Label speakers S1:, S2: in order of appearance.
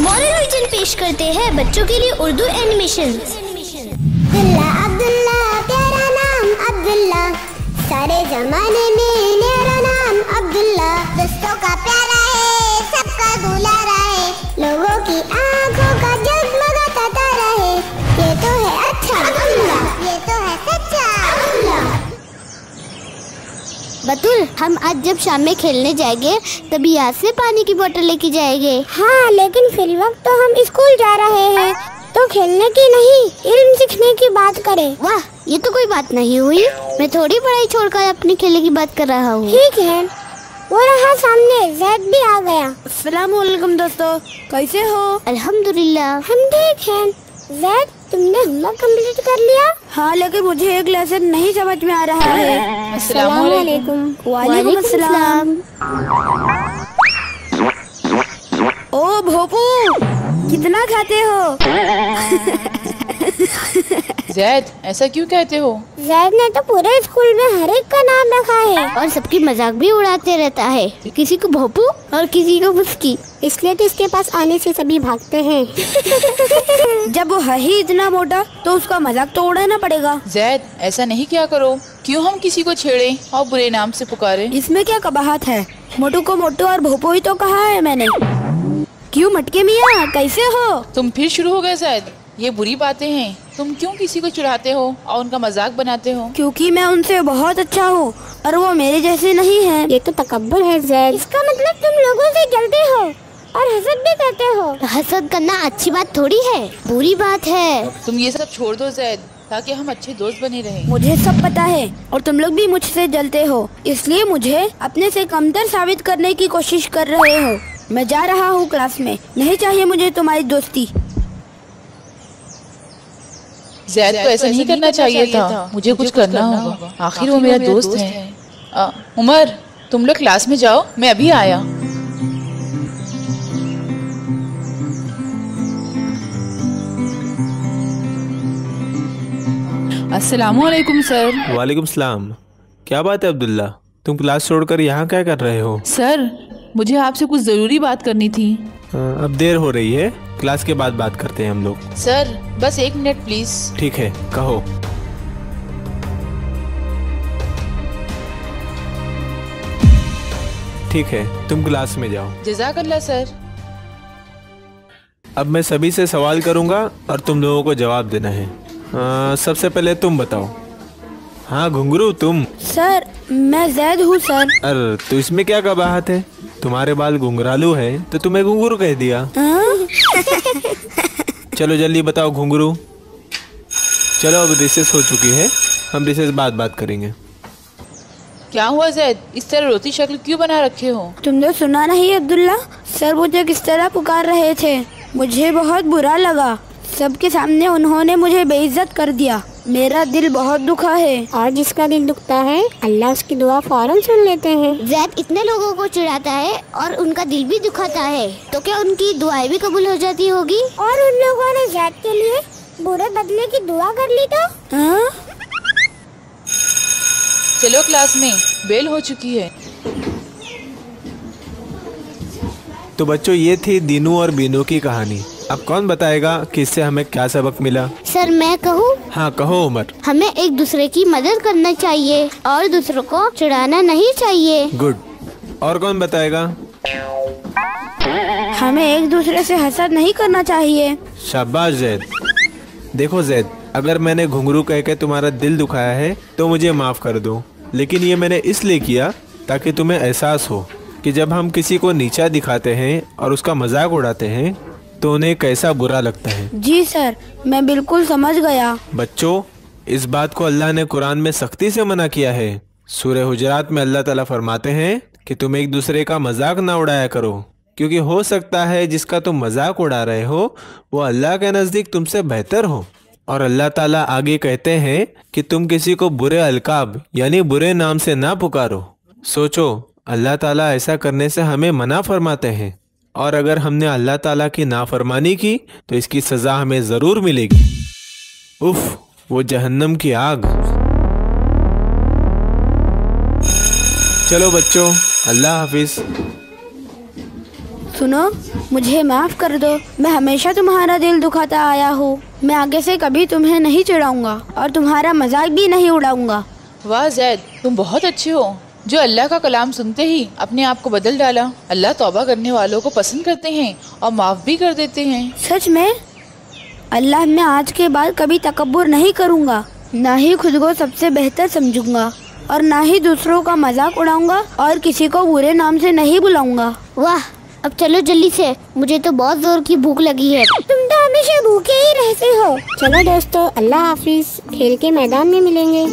S1: Moral पेश करते हैं बच्चों के लिए उर्दू एनिमेशन
S2: अब्दुल्ला अब्दुल्ला तेरा नाम अब्दुल्ला। सारे जमाने में
S1: बतुल हम आज जब शाम में खेलने जाएँगे तभी यहाँ से पानी की बोतल लेके जाएँगे।
S2: हाँ लेकिन फिर वक्त तो हम स्कूल जा रहे हैं। तो खेलने की नहीं इल्म सीखने की बात करें।
S1: वाह ये तो कोई बात नहीं हुई। मैं थोड़ी पढ़ाई छोड़कर अपने खेलने की बात कर रहा हूँ।
S2: ठीक है वो रहा सामने जैद भी आ गया।
S3: अस्सलाम दोस्तों कैसे हो?
S1: अल्हम्दुलिल्लाह।
S2: हम ठीक हैं। जैद तुमने होमवर्क कंप्लीट कर लिया?
S3: हाँ लेकिन मुझे एक लेसन नहीं समझ में आ रहा है।
S2: अस्सलाम वालेकुम
S3: अस्सलाम। ओ भोपू कितना खाते हो?
S4: जैद ऐसा क्यों कहते हो?
S2: जैद ने तो पूरे स्कूल में हर एक का नाम रखा है।
S1: और सबकी मज़ाक भी उड़ाते रहता है। किसी को भोपू और किसी को मुस्की
S2: इसलिए तो इसके पास आने से सभी भागते हैं।
S3: जब वो है ही इतना मोटा तो उसका मज़ाक तो उड़ाना पड़ेगा।
S4: जैद ऐसा नहीं क्या करो। क्यों हम किसी को छेड़े और बुरे नाम से पुकारे?
S3: इसमें क्या कबाहत है? मोटू को मोटू और भोपू ही तो कहा है मैंने। क्यों मटके मियाँ? कैसे हो?
S4: तुम फिर शुरू हो गए जैद। ये बुरी बातें हैं। तुम क्यों किसी को चिढ़ाते हो और उनका मज़ाक बनाते हो?
S3: क्योंकि मैं उनसे बहुत अच्छा हूँ और वो मेरे जैसे नहीं है।
S2: ये तो तकबर है जैद इसका मतलब तुम लोगों से जलते हो और हसद भी करते हो।
S1: हसद करना अच्छी बात थोड़ी है बुरी बात है।
S4: तुम ये सब छोड़ दो जैद ताकि हम अच्छे दोस्त बने रहे।
S3: मुझे सब पता है और तुम लोग भी मुझसे जलते हो इसलिए मुझे अपने से कमतर साबित करने की कोशिश कर रहे हो। मैं जा रहा हूँ क्लास में नहीं चाहिए मुझे तुम्हारी दोस्ती।
S4: जैद को ऐसा नहीं करना चाहिए था। मुझे कुछ करना होगा। आखिर वो मेरा दोस्त है। उमर तुम लोग क्लास में जाओ। मैं अभी आया। अस्सलाम वालेकुम सर।
S5: वालेकुम सलाम। क्या बात है अब्दुल्ला? तुम क्लास छोड़कर यहाँ क्या कर रहे हो?
S4: सर मुझे आपसे कुछ ज़रूरी बात करनी थी।
S5: अब देर हो रही है। क्लास के बाद बात करते हैं हम लोग।
S4: सर बस एक मिनट प्लीज़
S5: ठीक है कहो। ठीक है तुम क्लास में जाओ।
S4: जजाकल्ला सर।
S5: अब मैं सभी से सवाल करूँगा और तुम लोगों को जवाब देना है। अ, सबसे पहले तुम बताओ। हाँ घुंगरू तुम।
S3: सर मैं जैद हूँ सर।
S5: अरे तो इसमें क्या कबाहत है? तुम्हारे बाल घुंघरालू है तो तुम्हें घुंगरू कह दिया।
S3: हाँ?
S5: चलो जल्दी बताओ घुंगरू चलो अब रिसेस हो चुकी है हम रिसेस बाद बात करेंगे।
S4: क्या हुआ जैद? इस तरह रोती शक्ल क्यों बना रखे हो?
S3: तुमने सुना नहीं अब्दुल्ला? सर मुझे किस तरह पुकार रहे थे? मुझे बहुत बुरा लगा। सबके सामने उन्होंने मुझे बेइज्जत कर दिया। मेरा दिल बहुत दुखा है।
S2: और जिसका दिल दुखता है अल्लाह उसकी दुआ फ़ौरन सुन लेते हैं।
S1: जैद इतने लोगों को चिढ़ाता है और उनका दिल भी दुखाता है। तो क्या उनकी दुआएँ भी कबूल हो जाती होगी?
S2: और उन लोगों ने जैद के लिए बुरे बदले की दुआ कर ली तो?
S3: हाँ?
S4: चलो क्लास में बेल हो चुकी है।
S5: तो बच्चों ये थी दीनू और बीनू की कहानी। अब कौन बताएगा कि इससे हमें क्या सबक मिला?
S1: सर मैं कहूँ?
S5: हाँ कहो उमर।
S1: हमें एक दूसरे की मदद करना चाहिए और दूसरों को चिढ़ाना नहीं चाहिए।
S5: गुड। और कौन बताएगा?
S3: हमें एक दूसरे से हसद नहीं करना चाहिए।
S5: शाबाश जैद। देखो जैद अगर मैंने घुंघरू कह के तुम्हारा दिल दुखाया है तो मुझे माफ़ कर दो। लेकिन ये मैंने इसलिए किया ताकि तुम्हें एहसास हो कि जब हम किसी को नीचा दिखाते हैं और उसका मज़ाक उड़ाते हैं तो उन्हें कैसा बुरा लगता है?
S3: जी सर मैं बिल्कुल समझ गया।
S5: बच्चों इस बात को अल्लाह ने कुरान में सख्ती से मना किया है। सूर्य हुजरात में अल्लाह ताला फरमाते हैं कि तुम एक दूसरे का मज़ाक ना उड़ाया करो क्योंकि हो सकता है जिसका तुम मज़ाक उड़ा रहे हो वो अल्लाह के नज़दीक तुमसे बेहतर हो। और अल्लाह ताला आगे कहते हैं कि तुम किसी को बुरे अलकाब यानी बुरे नाम से ना पुकारो। सोचो अल्लाह ताला ऐसा करने से हमें मना फरमाते हैं। और अगर हमने अल्लाह ताला की नाफरमानी की तो इसकी सज़ा हमें ज़रूर मिलेगी। उफ वो जहन्नम की आग। चलो बच्चों अल्लाह हाफिज।
S3: सुनो मुझे माफ़ कर दो मैं हमेशा तुम्हारा दिल दुखाता आया हूँ। मैं आगे से कभी तुम्हें नहीं चिढ़ाऊँगा और तुम्हारा मज़ाक भी नहीं उड़ाऊँगा।
S4: वाह जैद तुम बहुत अच्छे हो। जो अल्लाह का कलाम सुनते ही अपने आप को बदल डाला अल्लाह तौबा करने वालों को पसंद करते हैं और माफ़ भी कर देते हैं।
S3: सच में? अल्लाह मैं आज के बाद कभी तकबर नहीं करूँगा। ना ही खुद को सबसे बेहतर समझूँगा और ना ही दूसरों का मज़ाक उड़ाऊँगा और किसी को बुरे नाम से नहीं बुलाऊँगा।
S1: वाह अब चलो जल्दी से। मुझे तो बहुत ज़ोर की भूख लगी है।
S2: तुम तो हमेशा भूखे ही रहते हो। चलो दोस्तों अल्लाह हाफिज। खेल के मैदान में मिलेंगे।